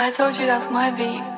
I told you that's my beat.